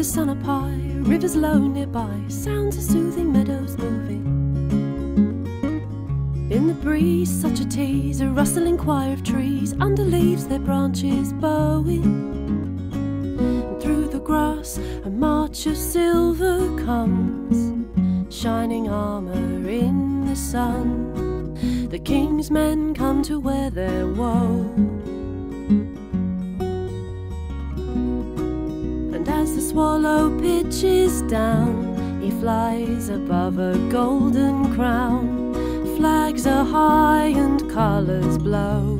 the sun up high, rivers low nearby, sounds of soothing meadows moving. In the breeze, such a tease, a rustling choir of trees, under leaves their branches bowing. And through the grass, a march of silver comes, shining armor in the sun. The king's men come to wear their woe. As the swallow pitches down, he flies above a golden crown. Flags are high and colors blow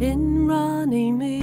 in Runnymede.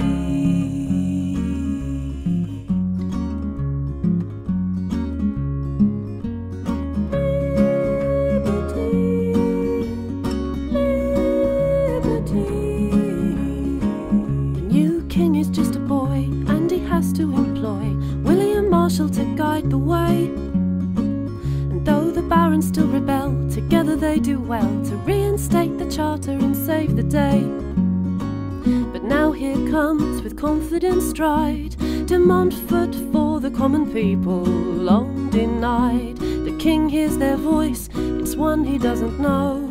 Now here comes with confident stride De Montfort for the common people, long denied. The king hears their voice, it's one he doesn't know.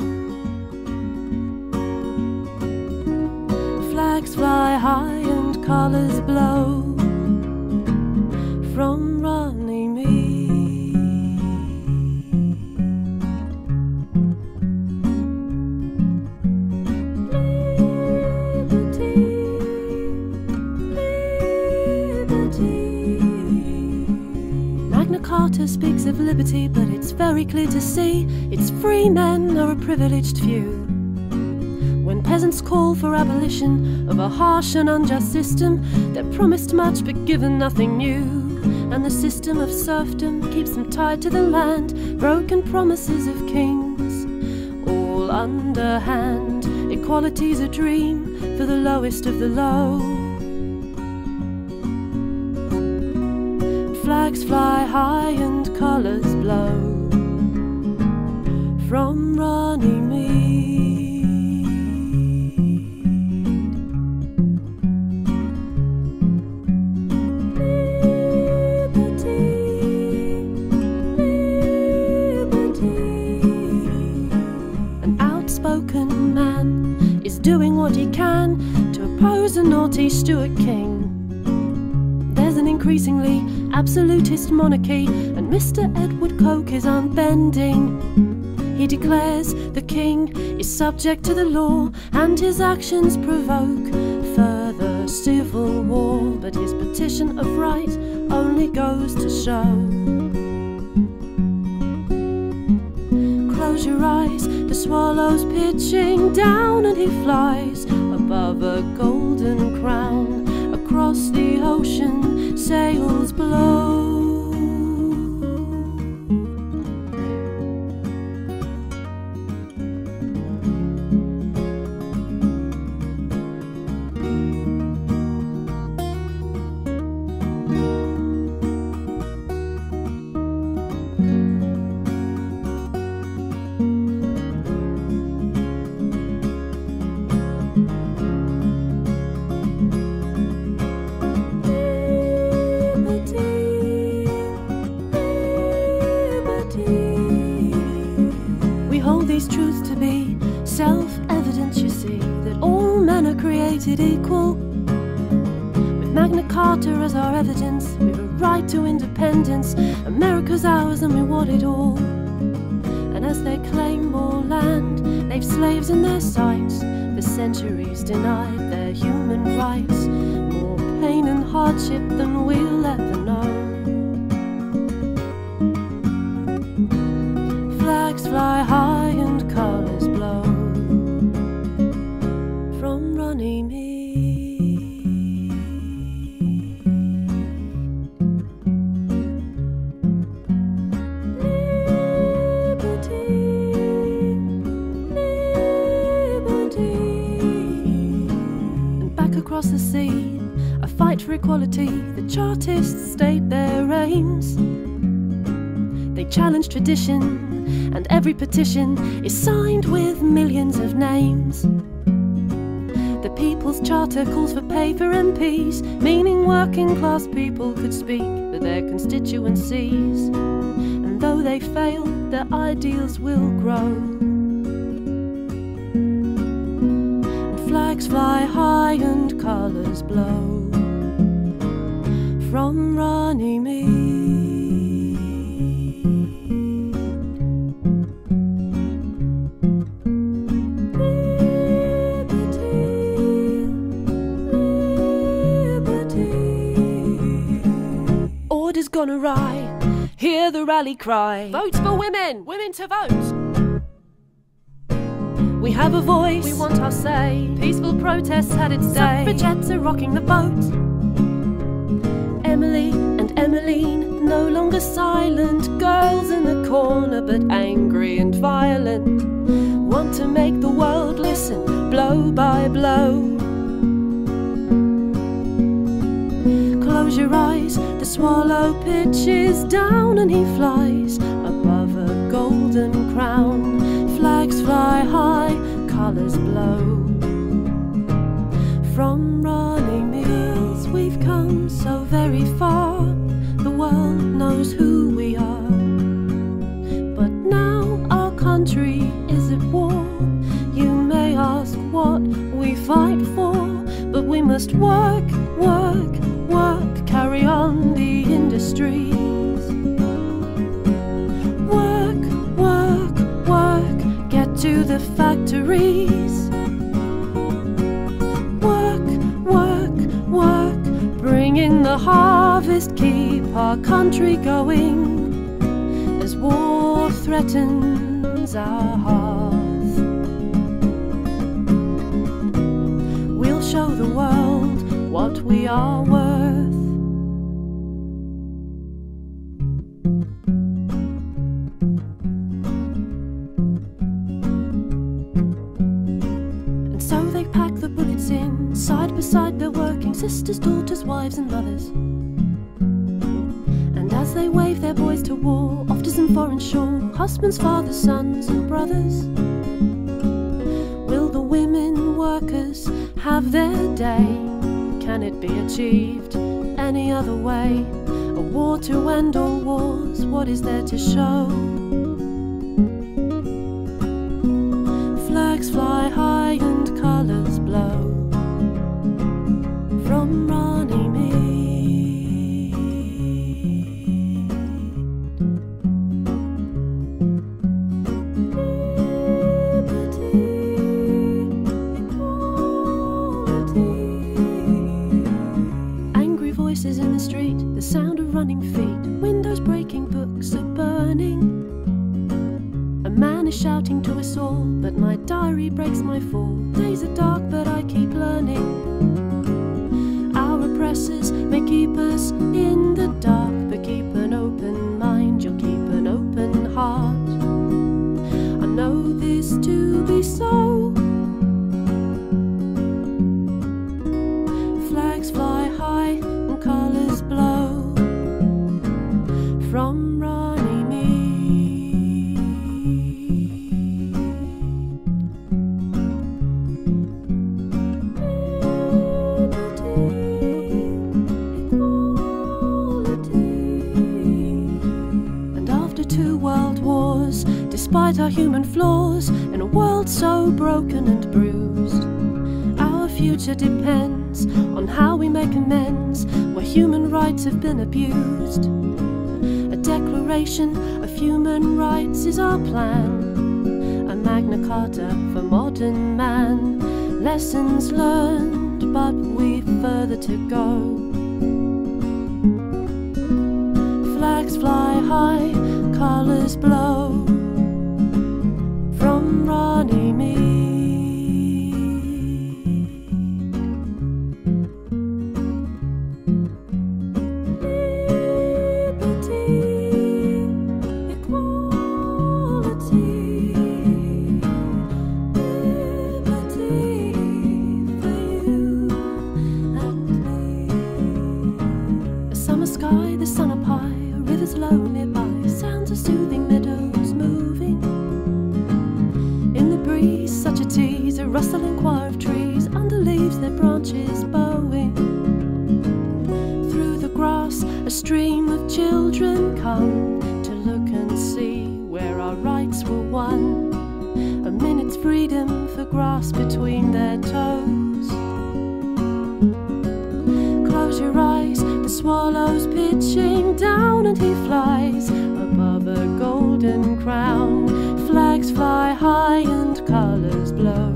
Flags fly high and colours blow Of liberty, but it's very clear to see its free men are a privileged few. When peasants call for abolition of a harsh and unjust system, they're promised much but given nothing new. And the system of serfdom keeps them tied to the land, broken promises of kings, all underhand. Equality's a dream for the lowest of the low. Flags fly high and colours blow from Runnymede. Liberty, liberty. An outspoken man is doing what he can to oppose a naughty Stuart king. Increasingly absolutist monarchy, and Mr. Edward Coke is unbending. He declares the king is subject to the law, and his actions provoke further civil war. But his petition of right only goes to show. Close your eyes, the swallow's pitching down, and he flies above a golden crown. Across the ocean, sails blow. Are created equal. With Magna Carta as our evidence, we've a right to independence. America's ours and we want it all. And as they claim more land, they've slaves in their sights. For centuries denied their human rights. More pain and hardship than we'll ever know. Flags fly high Runnymede. Liberty, liberty. And back across the sea, a fight for equality. The Chartists state their aims. They challenge tradition, and every petition is signed with millions of names. The People's Charter calls for pay for MPs, meaning working class people could speak for their constituencies. And though they fail, their ideals will grow. And flags fly high and colours blow from Runnymede. Gone awry. Hear the rally cry. Vote for women! Women to vote! We have a voice. We want our say. Peaceful protests had its day. Suffragettes are rocking the boat. Emily and Emmeline no longer silent. Girls in the corner, but angry and violent. Want to make the world listen, blow by blow. Close your eyes, the swallow pitches down and he flies above a golden crown. Flags fly high, colours blow. From running Runnymede, we've come so very far. The world knows who we are. But now our country is at war. You may ask what we fight for, but we must work, the factories. Work, work, work, bring in the harvest, keep our country going as war threatens our hearth. We'll show the world what we are worth. In, side their working sisters, daughters, wives, and mothers. And as they wave their boys to war, off to some foreign shore, husbands, fathers, sons, and brothers. Will the women workers have their day? Can it be achieved any other way? A war to end all wars, what is there to show? In the street, the sound of running feet, windows breaking, books are burning. A man is shouting to us all, but my diary breaks my fall. Days are dark, but I keep learning. Our oppressors may keep us in the dark, but keep an open mind, you'll keep an open heart. I know this to be so. So broken and bruised, our future depends on how we make amends where human rights have been abused. A declaration of human rights is our plan, a Magna Carta for modern man. Lessons learned, but we've further to go. Flags fly high, colours blow from Runnymede. Sounds of soothing meadows moving. In the breeze, such a tease, a rustling choir of trees, under leaves, their branches bowing. Through the grass, a stream of children come to look and see where our rights were won. A minute's freedom for grass between their toes. The swallow's pitching down and he flies above a golden crown. Flags fly high and colors blow.